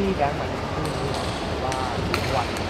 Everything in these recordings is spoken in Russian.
啲嘅文字同埋文。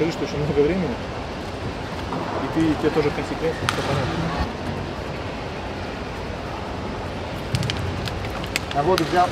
скажи, что очень много времени, и ты, тебе тоже консеквенции, все понятно. На воду взял.